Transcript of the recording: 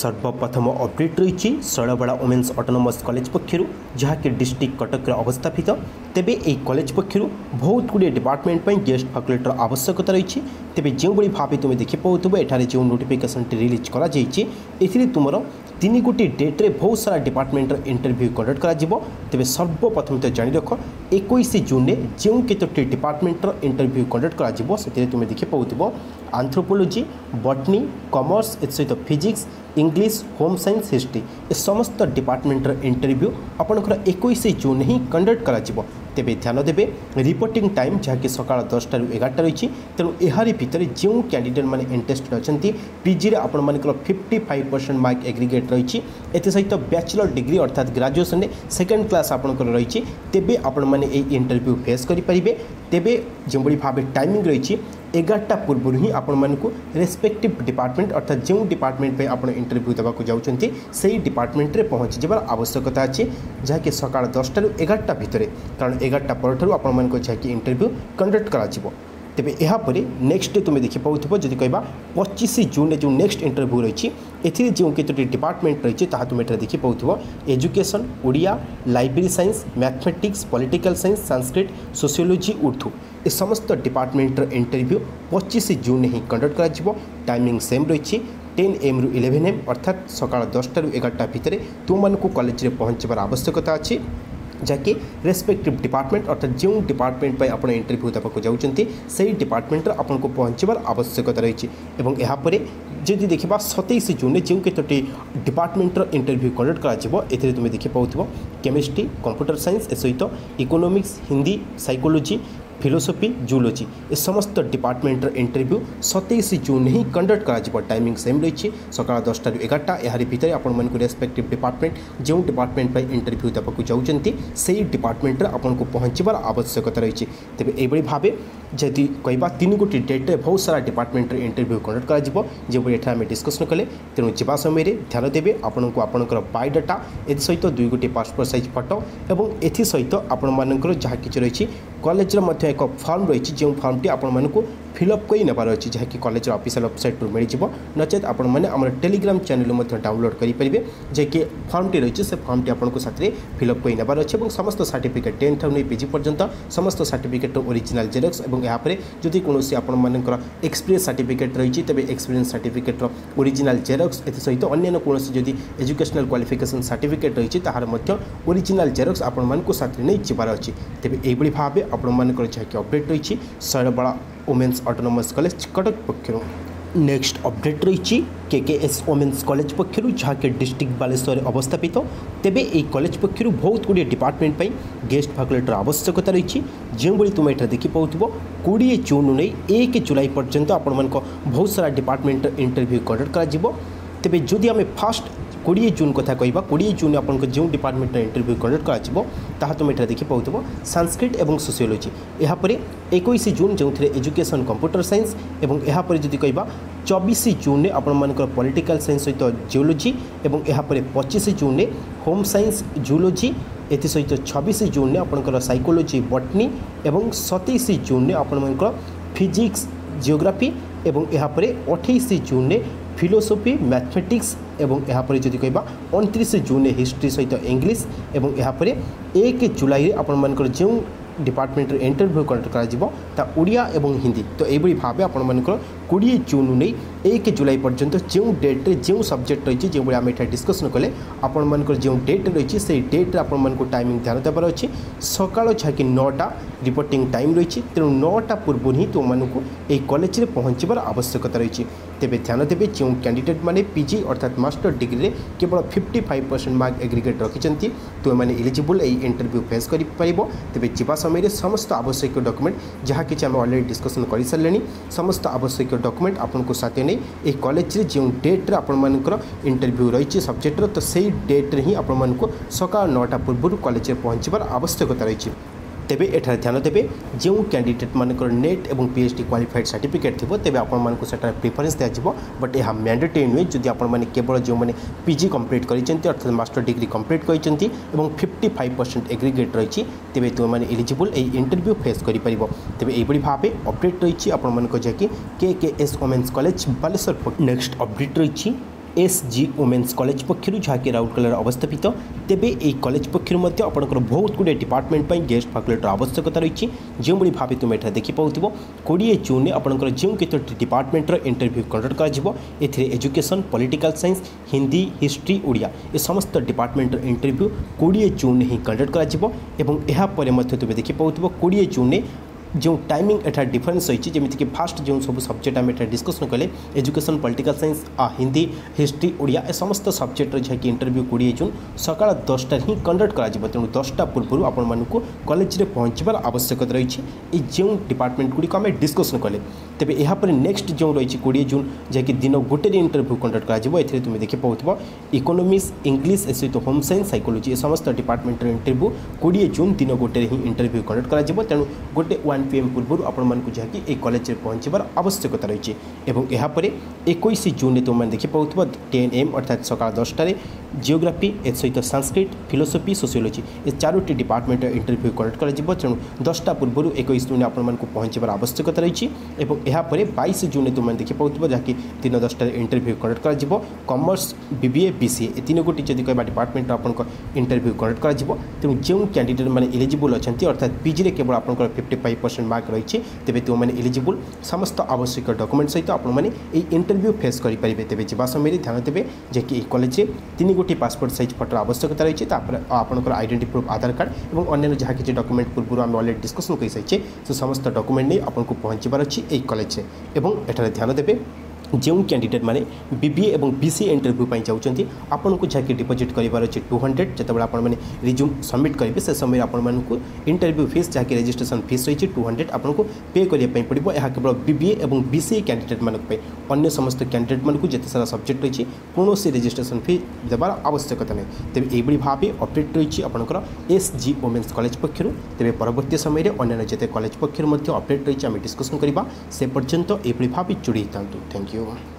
ସର୍ବପ୍ରଥମ ଅପଡେଟ୍ ରହିଛି Sailabala women's autonomous college ପକ୍ଷରୁ ଯାହାକି ଡିଷ୍ଟ୍ରିକ୍ଟ କଟକରେ ଅବସ୍ଥାପିତ ତେବେ ଏହି କଲେଜ ପକ୍ଷରୁ ବହୁତ ଗୁଡ଼ିଏ ଡିପାର୍ଟମେଣ୍ଟ ପାଇଁ ଗେଷ୍ଟ ଫାକୁଲେଟର ଆବଶ୍ୟକତା ରହିଛି ତେବେ ଯେଉଁଭଳି ଭାବେ ତୁମେ ଦେଖିପାରୁଥିବ ଏଠାରେ ଯେଉଁ ନୋଟିଫିକେସନ୍ଟି ରିଲିଜ୍ କରାଯାଇଛି ଏଥିରେ ତୁମର ତିନି ଗୋଟି ଡେଟ୍ରେ ବହୁତ ସାରା ଡିପାର୍ଟମେଣ୍ଟର ଇଣ୍ଟରଭ୍ୟୁ କଣ୍ଡକ୍ଟ କରାଯିବ ତେବେ ସର୍ବପ୍ରଥମେ ତ ଜାଣି ରଖ ଏକୋଇଶ ଜୁନ୍ରେ ଯେଉଁ କେତୋଟି ଡିପାର୍ଟମେଣ୍ଟର ଇଣ୍ଟରଭ୍ୟୁ କଣ୍ଡକ୍ଟ କରାଯିବ ସେଥିରେ ତୁମେ ଦେଖିପାରୁଥିବ ଆନ୍ଥ୍ରୋପୋଲୋଜି ବଟନୀ କମର୍ସ ଏଥିସହିତ physics English home science history ଏ ସମସ୍ତ ଡିପାର୍ଟମେଣ୍ଟର ଇଣ୍ଟରଭ୍ୟୁ ଆପଣଙ୍କର ଏକୋଇଶ ଜୁନ୍ ହିଁ କଣ୍ଡକ୍ଟ କରାଯିବ ତେବେ ଧ୍ୟାନ ଦେବେ ରିପୋର୍ଟିଂ ଟାଇମ୍ ଯାହାକି ସକାଳ ଦଶଟାରୁ ଏଗାରଟା ରହିଛି ତେଣୁ ଏହାରି ଭିତରେ ଯେଉଁ କ୍ୟାଣ୍ଡିଡେଟ୍ ମାନେ ଇଣ୍ଟରେଷ୍ଟେଡ୍ ଅଛନ୍ତି ପିଜିରେ ଆପଣମାନଙ୍କର fifty five percent mark aggregate ରହିଛି ଏଥିସହିତ ବ୍ୟାଚଲର ଡିଗ୍ରୀ ଅର୍ଥାତ୍ ଗ୍ରାଜୁଏସନ୍ରେ ସେକେଣ୍ଡ କ୍ଲାସ୍ ଆପଣଙ୍କର ରହିଛି ତେବେ ଆପଣମାନେ ଏହି ଇଣ୍ଟରଭ୍ୟୁ ଫେସ୍ କରିପାରିବେ ତେବେ যেভাবে ভাবে টাইমিং রয়েছে এগারটা পূর্বর হি আপনার রেসপেক্টিভ ডিপার্টমেন্ট অর্থাৎ যে ডিপার্টমেন্ট আপনার ইন্টরভ্যু দেওয়া যাচ্ছেন সেই ডিপার্টমেন্টে পৌঁছি যাবার আবশ্যকতা আছে যা কি সকাল দশটার এগারটা ভিতরে কারণ এগারটা পরঠার আপনার যা কি ইন্টরভ্যু কন্ডক্ট করা ତେବେ ଏହାପରେ ନେକ୍ସଟ ଡେ ତୁମେ ଦେଖିପାରୁଥିବ ଯଦି କହିବା ପଚିଶ ଜୁନ୍ରେ ଯେଉଁ ନେକ୍ସଟ ଇଣ୍ଟରଭ୍ୟୁ ରହିଛି ଏଥିରେ ଯେଉଁ କେତୋଟି ଡିପାର୍ଟମେଣ୍ଟ ରହିଛି ତାହା ତୁମେ ଏଠାରେ ଦେଖିପାରୁଥିବ education Odia library science mathematics political science Sanskrit sociology Urdu ଏ ସମସ୍ତ ଡିପାର୍ଟମେଣ୍ଟର ଇଣ୍ଟରଭ୍ୟୁ ପଚିଶ ଜୁନ୍ରେ ହିଁ କଣ୍ଡକ୍ଟ କରାଯିବ ଟାଇମିଂ ସେମ୍ ରହିଛି ten AM to eleven AM অর্থাৎ সকাল দশটার এগারোটা ভিতরে তোমাকে কলেজে পৌঁছবার আবশ্যকতা আছে ଯାହାକି ରେସ୍ପେକ୍ଟିଭ୍ ଡିପାର୍ଟମେଣ୍ଟ ଅର୍ଥାତ୍ ଯେଉଁ ଡିପାର୍ଟମେଣ୍ଟ ପାଇଁ ଆପଣ ଇଣ୍ଟରଭ୍ୟୁ ଦେବାକୁ ଯାଉଛନ୍ତି ସେହି ଡିପାର୍ଟମେଣ୍ଟରେ ଆପଣଙ୍କୁ ପହଞ୍ଚିବାର ଆବଶ୍ୟକତା ରହିଛି ଏବଂ ଏହାପରେ ଯଦି ଦେଖିବା ସତେଇଶ ଜୁନ୍ରେ ଯେଉଁ କେତୋଟି ଡିପାର୍ଟମେଣ୍ଟର ଇଣ୍ଟରଭ୍ୟୁ କଣ୍ଡକ୍ଟ କରାଯିବ ଏଥିରେ ତୁମେ ଦେଖିପାରୁଥିବ କେମିଷ୍ଟ୍ରି କମ୍ପ୍ୟୁଟର ସାଇନ୍ସ ଏ ସହିତ economics Hindi psychology philosophy zoology ଏ ସମସ୍ତ ଡିପାର୍ଟମେଣ୍ଟର ଇଣ୍ଟରଭ୍ୟୁ ସତେଇଶ ଜୁନ୍ ହିଁ କଣ୍ଡକ୍ଟ କରାଯିବ ଟାଇମିଂ ସେମ୍ ରହିଛି ସକାଳ ଦଶଟାରୁ ଏଗାରଟା ଏହାରି ଭିତରେ ଆପଣମାନଙ୍କୁ ରେସ୍ପେକ୍ଟିଭ୍ ଡିପାର୍ଟମେଣ୍ଟ ଯେଉଁ ଡିପାର୍ଟମେଣ୍ଟ ପାଇଁ ଇଣ୍ଟରଭ୍ୟୁ ଦେବାକୁ ଯାଉଛନ୍ତି ସେହି ଡିପାର୍ଟମେଣ୍ଟରେ ଆପଣଙ୍କୁ ପହଞ୍ଚିବାର ଆବଶ୍ୟକତା ରହିଛି ତେବେ ଏଇଭଳି ଭାବେ ଯଦି କହିବା ତିନି ଗୋଟି ଡେଟ୍ରେ ବହୁତ ସାରା ଡିପାର୍ଟମେଣ୍ଟର ଇଣ୍ଟରଭ୍ୟୁ କଣ୍ଡକ୍ଟ କରାଯିବ ଯେଭଳି ଏଠାରେ ଆମେ ଡିସ୍କସନ୍ କଲେ ତେଣୁ ଯିବା ସମୟରେ ଧ୍ୟାନ ଦେବେ ଆପଣଙ୍କୁ ଆପଣଙ୍କର ବାୟୋଡାଟା ଏଥିସହିତ ଦୁଇ ଗୋଟି ପାସପୋର୍ଟ ସାଇଜ୍ ଫଟୋ ଏବଂ ଏଥିସହିତ ଆପଣମାନଙ୍କର ଯାହା କିଛି ରହିଛି কলেজর মধ্যে এক ফর্ম রয়েছে যে ফর্মটি আপনার ফিলঅপ করে নেবার অছি যা কি কলেজের অফিসিয়াল ওয়েবসাইট্রু মিলিযোগ নচেত আপনার আমার টেলিগ্রাম চ্যানেল ডাউনলোড করে পেয়ে যে কি ফর্মটি রয়েছে সে ফর্মটি আপনার সাথে ফিলঅপ করে নেবার অছে এবং সমস্ত সার্টিফিকেট টেন ঠার নিয়ে পিজি পর্যন্ত সমস্ত সার্টিফিকেটর অরিজিনাল জেরক্স এবং এরপরে যদি কোণী আপনার এক্সপিরিয়েন্স সার্টিফিকেট রয়েছে তবে এক্সপিরিয়েন্স সার্টিফিকেটর অরিজিনাল জেরক্স এসহিত অন্যান্য কোণী যদি এজুকেশনাল কোয়ালিফিকেসন সার্টিফিকেট রয়েছে তাহার মধ্যে অরিজিনাল জেরক্স আপনার সাথে নিয়ে যাবার অছে তবে এইভাবে ভাবে আপনার যাকে অপডেট রয়েছে Shailabala women's autonomous college Cuttack ପକ୍ଷରୁ ନେକ୍ସଟ ଅପଡେଟ୍ ରହିଛି K K S women's college ପକ୍ଷରୁ ଯାହାକି ଡିଷ୍ଟ୍ରିକ୍ଟ ବାଲେଶ୍ୱରରେ ଅବସ୍ଥାପିତ ତେବେ ଏହି କଲେଜ ପକ୍ଷରୁ ବହୁତ ଗୁଡ଼ିଏ ଡିପାର୍ଟମେଣ୍ଟ ପାଇଁ ଗେଷ୍ଟ ଫାକୁଲେଟର ଆବଶ୍ୟକତା ରହିଛି ଯେଉଁଭଳି ତୁମେ ଏଠାରେ ଦେଖିପାରୁଥିବ କୋଡ଼ିଏ ଜୁନ୍ରୁ ନେଇ ଏକ ଜୁଲାଇ ପର୍ଯ୍ୟନ୍ତ ଆପଣମାନଙ୍କ ବହୁତ ସାରା ଡିପାର୍ଟମେଣ୍ଟର ଇଣ୍ଟରଭ୍ୟୁ କଣ୍ଡକ୍ଟ କରାଯିବ ତେବେ ଯଦି ଆମେ ଫାଷ୍ଟ কোড়িয়ে জুন কথা কহা কোড়িয়ে জুন আপনার যে ডিপার্টমেন্টর ইন্টরভ্যু কন্ডক্ট করা তাহলে তুমি এটা দেখি পাওথ সাংস্ক্রিট এবং সোসিওলোজি এরপরে একুশ জুন যে এজুকেশন কম্পুটর সাইন্স এবং এরপরে যদি কহা চবিশ জুনে আপনার পলিটিকাল সাইন্স সহ জিওলোজি এবং এরপরে পঁচিশ জুনে হোম সাইন্স জুলোজি জুওলোজি সহ ছবিশ জুনে আপনার সাইকোলোজি বটনি এবং সতেইশ জুনে আপনার ফিজিক্স জিওগ্রাফি এবং এরপরে অঠেইশ জুনে ফিলোসফি ম্যাথমেটিক্স এবং এরপরে যদি কহা অনতিরিশ জুনে হিস্ট্রি সহিত ইংলিশ এবং এরপরে এক জুলাই আপনার যে ডিপার্টমেন্টর ইন্টরভিউ কন্ডক্ট করা তা ওড়িয়া এবং হিন্দি তো এইভাবে ভাবে আপনার কোড়িয়ে জুন নেই এক জুলাই পর্যন্ত যে ডেট্রে যে সবজেক্ট রয়েছে যেভাবে আমি এটা ডিসকসন কলে আপনার যে ডেট রয়েছে সেই ডেট্রে আপনার টাইমিং ধ্যান দেবার অছে সকাল যাকি নটা রিপোর্টিং টাইম রয়েছে তেমন নটা পূর্ব হি তোমাদের এই কলেজে পৌঁছবার আবশ্যকতা রয়েছে তবে ধ্যান দেবে যে ক্যাডিডেট মানে পিজি অর্থাৎ মাস্টর ডিগ্রি কেবল fifty five percent mark aggregate রাখিছেন তুমি ইলিজিবল এই ইন্টরভ্যু ফেস করে তবে যা সময় সমস্ত আবশ্যক ডকুমেন্ট যা কিছু আমি অলরেডি ডিসকসন করে সারে সমস্ত আবশ্যক डकुमेंट आपको साथ नहीं कलेजे जो डेट्रे आपर इंटरव्यू रही सब्जेक्टर तो से ही डेट्रे ही सका नौटा पूर्व कलेज पहुँचार आवश्यकता रही है ତେବେ ଏଠାରେ ଧ୍ୟାନ ଦେବେ ଯେଉଁ କ୍ୟାଣ୍ଡିଡେଟ୍ମାନଙ୍କର ନେଟ୍ ଏବଂ ପିଏଚ୍ଡି କ୍ୱାଲିଫାଇଡ଼୍ ସାର୍ଟିଫିକେଟ୍ ଥିବ ତେବେ ଆପଣମାନଙ୍କୁ ସେଠାରେ ପ୍ରିଫରେନ୍ସ ଦିଆଯିବ ବଟ୍ ଏହା ମ୍ୟାଣ୍ଡେଟେରୀ ନୁହେଁ ଯଦି ଆପଣମାନେ କେବଳ ଯେଉଁମାନେ ପିଜି କମ୍ପ୍ଲିଟ୍ କରିଛନ୍ତି ଅର୍ଥାତ୍ ମାଷ୍ଟର ଡିଗ୍ରୀ କମ୍ପ୍ଲିଟ୍ କରିଛନ୍ତି ଏବଂ ଫିଫ୍ଟି ଫାଇଭ୍ ପରସେଣ୍ଟ ଏଗ୍ରିଗେଟ୍ ରହିଛି ତେବେ ତୁମେମାନେ ଏଲିଜିବୁଲ୍ ଏହି ଇଣ୍ଟରଭ୍ୟୁ ଫେସ୍ କରିପାରିବ ତେବେ ଏହିଭଳି ଭାବେ ଅପଡ଼େଟ୍ ରହିଛି ଆପଣମାନଙ୍କ ଯାହାକି K K S women's college Baleswar next update ରହିଛି এস জি ওমেন্স কলেজ পক্ষ যাকে রাউরকেলার অবস্থাপিত তেবে এই কলেজ পক্ষ আপনার বহুত গুড়ে ডিপার্টমেন্ট গেস্ট ফ্যাকুলেটর আবশ্যকতা রয়েছে যেভাবে ভাবে তুমি এটা দেখিপাউব কোড়িয়ে জুন আপনার যে কতোটি ডিপার্টমেন্টর ইন্টরভিউ কন্ডক্ট করা এতে education political science Hindi history Odia এ সমস্ত ডিপার্টমেন্টর ইন্টরভিউ কোড়িয়ে জুন হি কন্ডক্ট করা এবং এরপরে তুমি দেখিপাউব কোড়িয়ে জুনে जो टाइमिंग एठार डिफरेन्स रही है जमीक फास्ट जो सब सब्जेक्ट आम एठार डिस्कसन कले एजुकेशन पॉलिटिकल साइंस आ हिंदी हिस्ट्री ओडिया ए समस्त सब्जेक्टर जहाँकि इंटरव्यू कोड़े जून सका दसटार हिं कंडक्ट कर तेणु दसटा पूर्व आपण कलेज पहुँचवार आवश्यकता रही है जो डिपार्टमेंट गुड़ी आम डिस्कसन कले तेज यापर नेक्स्ट जो रही कोड़े जून जहाँकि दिन गोटे इंटरव्यू कंडक्ट कर तुम्हें देखी पाथ इकोनोमिक्स इंग्लीश ए सहित होम सैंस सैकोलोजी ए समस्त डिपार्टमेंटर इंटरव्यू कोड़े जून दिन गोटे हिं इंटरव्यू कंडक्ट कर तेणु गोटे ওয়ান পিএম পূর্বর আপনার যাকে এই কলেজে পৌঁছবার আবশ্যকতা রয়েছে এবং এরপরে একুশ জুনে তোমাদের দেখিপাউথ টেন এম অর্থাৎ সকাল দশটায় জিওগ্রাফি এর সহ সাংস্কৃত ফিলোসফি সোসিওলোজি এ চারোটি ডিপার্টমেন্টর ইন্টরভিউ কন্ডক্ট করা তেণু দশটা পূর্ব একইশ জুন আপনার পৌঁছবার আবশ্যকতা রয়েছে এবং এরপরে বাইশ জুন তুমি দেখিপাউথ যাকে দিন দশটার ইন্টরভিউ কন্ডক্ট করা কমর্স বিবিএ বিসিএ এ তিনোটি যদি কহবা ডিপার্টমেন্টর আপনার ইন্টরভিউ কন্ডক্ট করা তেমন যে ক্যাডিডেট মানে ইলিজিবল অনেক অর্থাৎ পিজি কেবল আপনার ফিফটি ফাইভ পরসেন্ট মার্ক রয়েছে তেমনি তো মানে ইলিজিবল সমস্ত আবশ্যক ডকুমেন্ট সহ আপনার এই ইন্টরভিউ ফেস করে পেয়ে তেমনি যা সময় ধ্যান দেবে যে কি এই কলেজে তিনগোটি গোটি পাসপোর্ট সাইজ ফটোর আবশ্যকতা রয়েছে তারপরে আপনার আইডেন্টি প্রুফ আধার কার্ড এবং অন্যান্য যা কিছু ডকুমেন্ট পূর্বর আমি অলরেডি ডিসকসন করে সারিছে সে সমস্ত ডকুমেন্ট নিয়ে আপনার পৌঁছবার অ এই কলেজে এবং এখানে ধ্যান দেবে ଯେଉଁ କ୍ୟାଣ୍ଡିଡେଟ୍ମାନେ ବି ବି ଏ ଏବଂ ବି ସି ଇଣ୍ଟରଭ୍ୟୁ ପାଇଁ ଯାଉଛନ୍ତି ଆପଣଙ୍କୁ ଯାହାକି ଡିପୋଜିଟ୍ କରିବାର ଅଛି ଟୁ ହଣ୍ଡ୍ରେଡ଼ ଯେତେବେଳେ ଆପଣମାନେ ରିଜ୍ୟୁମ୍ ସବମିଟ୍ କରିବେ ସେ ସମୟରେ ଆପଣମାନଙ୍କୁ ଇଣ୍ଟରଭ୍ୟୁ ଫିସ୍ ଯାହାକି ରେଜିଷ୍ଟ୍ରେସନ୍ ଫିସ୍ ରହିଛି ଟୁ ହଣ୍ଡ୍ରେଡ଼ ଆପଣଙ୍କୁ ପେ କରିବା ପାଇଁ ପଡ଼ିବ ଏହା କେବଳ ବି ବି ଏ ଏବଂ ବି ସି କ୍ୟାଣ୍ଡିଡେଟ୍ମାନଙ୍କ ପାଇଁ ଅନ୍ୟ ସମସ୍ତ କ୍ୟାଣ୍ଡିଡେଟ୍ମାନଙ୍କୁ ଯେତେ ସାରା ସବଜେକ୍ଟ ରହିଛି କୌଣସି ରେଜିଷ୍ଟ୍ରେସନ୍ ଫି ଦେବାର ଆବଶ୍ୟକତା ନାହିଁ ତେବେ ଏଇଭଳି ଭାବେ ଅପଡେଟ୍ ରହିଛି ଆପଣଙ୍କର ଏସ୍ ଜି ଓମେନ୍ସ କଲେଜ ପକ୍ଷରୁ ତେବେ ପରବର୍ତ୍ତୀ ସମୟରେ ଅନ୍ୟାନ୍ୟ ଯେତେ କଲେଜ ପକ୍ଷରୁ ମଧ୍ୟ ଅପଡେଟ୍ ରହିଛି ଆମେ ଡିସ୍କସନ୍ କରିବା ସେ ପର୍ଯ୍ୟନ୍ତ ଏଇଭଳି ଭାବେ ଯୋଡ଼ି ହେଇଥାନ୍ତୁ ଥ୍ୟାଙ୍କ Thank you.